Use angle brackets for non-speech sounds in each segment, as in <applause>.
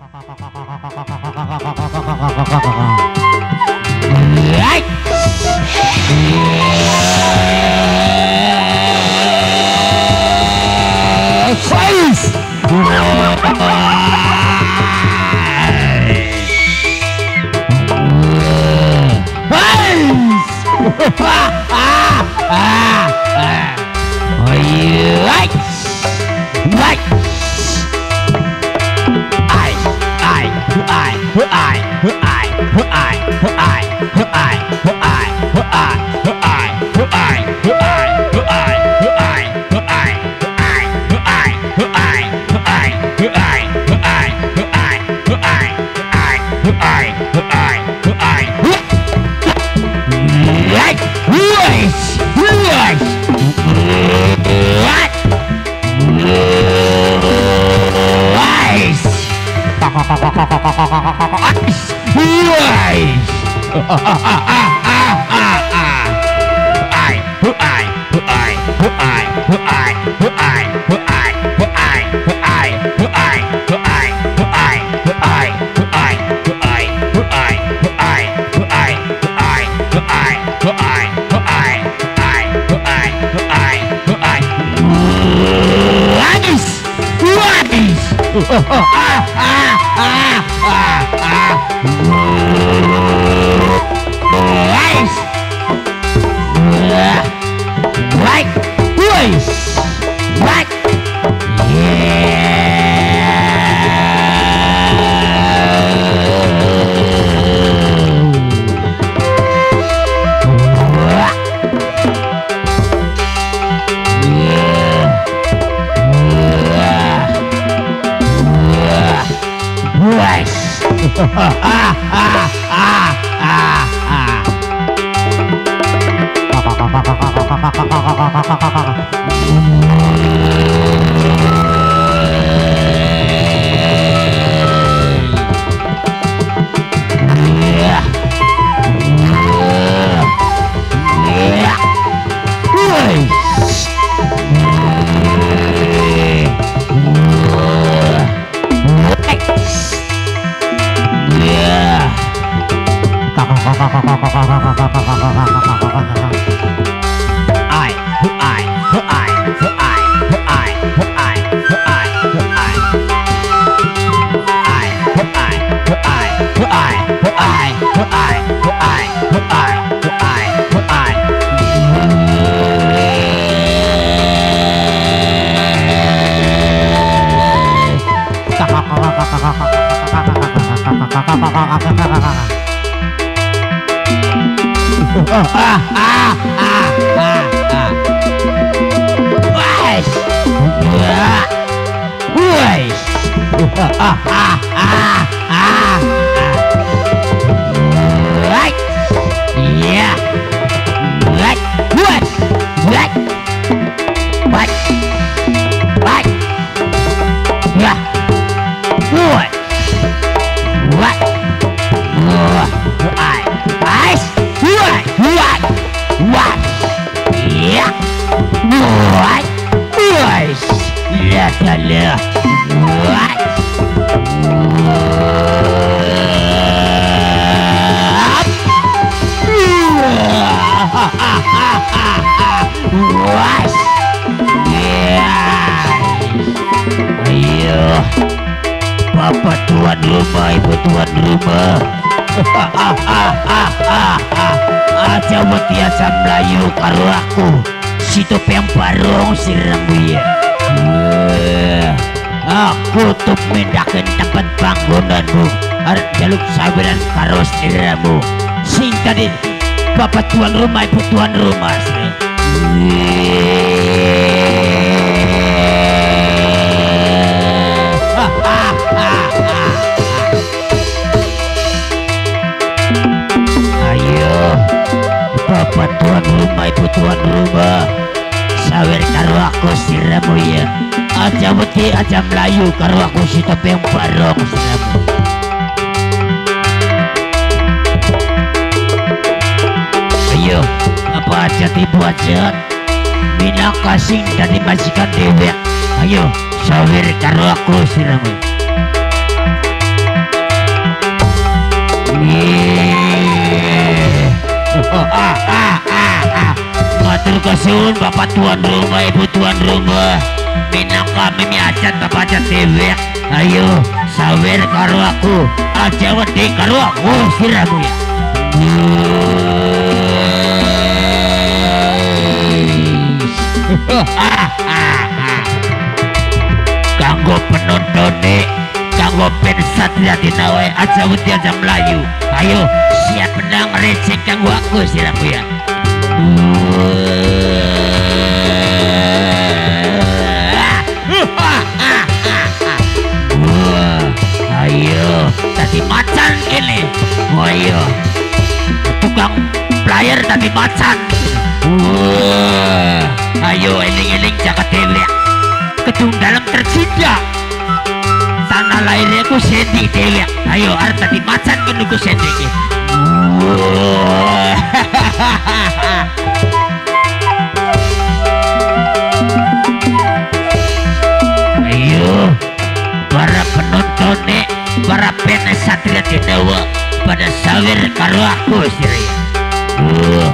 Ha Oh, oh, ah! ああああああ <laughs> Bapak Asam Melayu karo aku. Situ yang barong siramu ya. Aku tuh mindahkan tempat bangunanmu. Arep jaluk sabaran karo siramu. Sing tadi bapak tuan rumah, ibu tuan rumah. Ayo, Aja melayu karo aku si yang barong siramu. Ayo, apa aja tipu aja. Mina kasing dan dimajikan dewek. Ayo, sawer karo aku siramu. <laughs> ah, ah, ah, ah. Matur kasuhun Bapak tuan rumah, Ibu tuan rumah. Minang kami miacat Bapak acat dewek. Ayo, sawer karo aku. Aja wedi karo aku siramu ya. <laughs> Kanggo penonton nih kanggo pen satria dinawe aja wedi aja melayu ayo siap menang receh kanggo aku siramu ya Wah, ayo tadi macan ini ayo tukang player tadi macan. Wah, ayo eling-eling jaga dewe kedung dalam tercinta tanah lahirnya ku sendi dewe ayo arep tadi macan menunggu sendi Wah. ayo <laughs> karuaku sirian uh,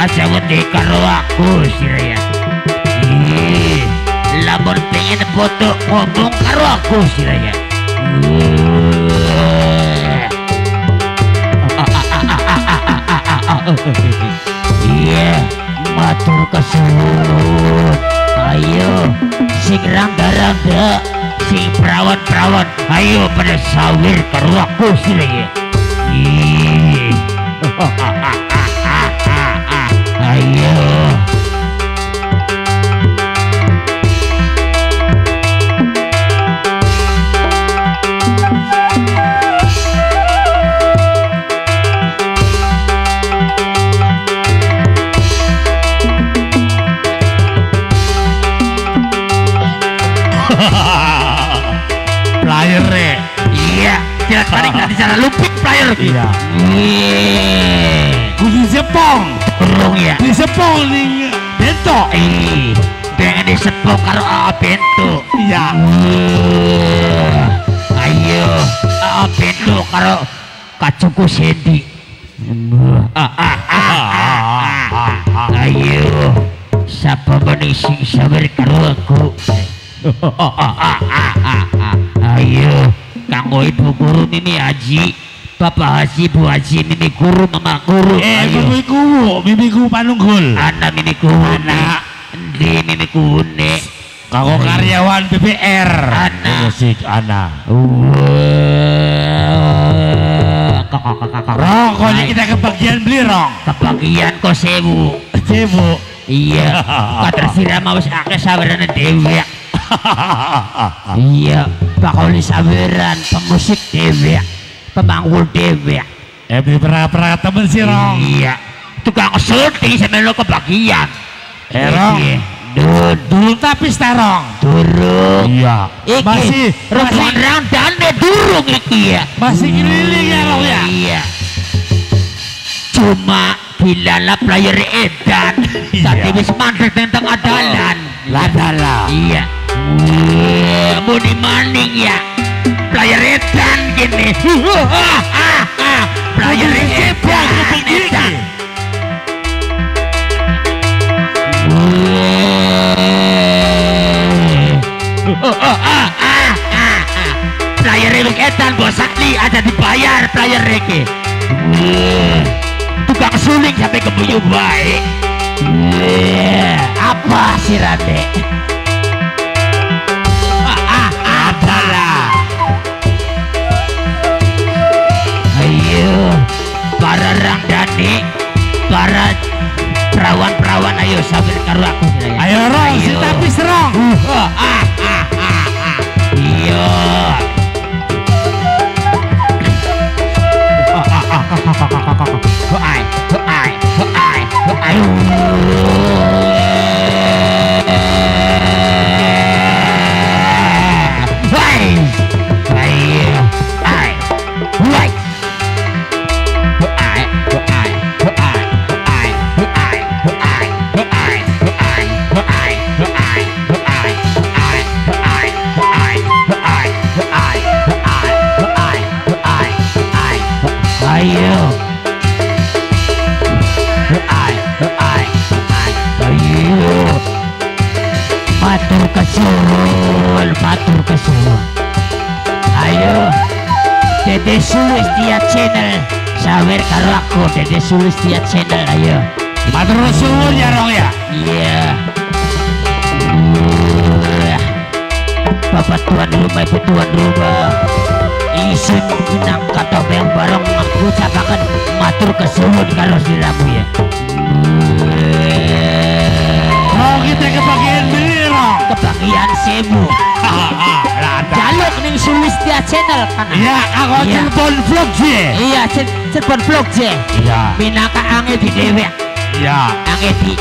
aja wedi karuaku sirian ih lamun pengen foto ngomong karuaku sirian iya matur kesuwun. Ayo si rangga-rangga si perawan-perawan ayo pada sawir karuaku sirian ih. <laughs> Yeah kira tarik kan nggak bicara lumpik player. Iya. Kudu Jepang. Burung ya di Jepang nih. Bento. Eh dia di Jepang karo oh, bento. Iya. Ayo. Oh, bento karo kacuku sedi ah, ah, ah, ayo. Siapa menisi sabar karo aku? <laughs> Ayo. Kanggo ibu guru ini haji Bapak Haji Bu Haji ini guru mama guru eh ayo. bibi guru mimi guru panunggul anak ini guru anak ini mini kune kanggo karyawan BPR anak iya, musik anak Rong, kok kita kebagian beli rong? Kebagian kok sewu. Sewu. Iya. Kok tersiram awas akeh sawerane dhewe. Ya. <laughs> Iya bakal saweran pemusik dhewe pemanggul dhewe eh beli pernah-pernah temen sih rong iya tukang syuting sampe lo kebagian Eh, Rong. Iya. Dud, dulu tapi sterong durung iya Iki masih masih randane durung iki ya masih keliling ya rong ya Iya. Cuma dilala player edan. Iya. Tadi wis mandek tentang adalan. ladala Iya. Wah, muni maning ya. Player edan gini. <laughs> player edan. edan. <laughs> Player Edan bos Sakli ada dibayar player Reke. Wah, Tukang suling sampai kebuyu baik. Wah, Apa sih Rade? Salah Ayo Para rangdani Para perawan-perawan Ayo sabar karu aku Ayo roh si tapi serang. Ayo ah, ah, ah, Ayo Ayo Ayo ho ai, ho ai. Ayo. Dede Sulistia Channel. Sawer karo aku Dede Sulistia Channel ayo. Matur suwun ya Rong ya. Iya. Bapak tuan rumah, ibu tuan rumah. Isun minang kata yang bareng aku capakan matur kesuwun karo siramu ya. Rong kita kebagian Lah ada. Jaluk ning Sulistia Channel kan. Iya, aku Iya. telepon vlog sih. Iya, Cir- Cirebon vlog je. Iya. Minangka ange di dewek, Iya. ange di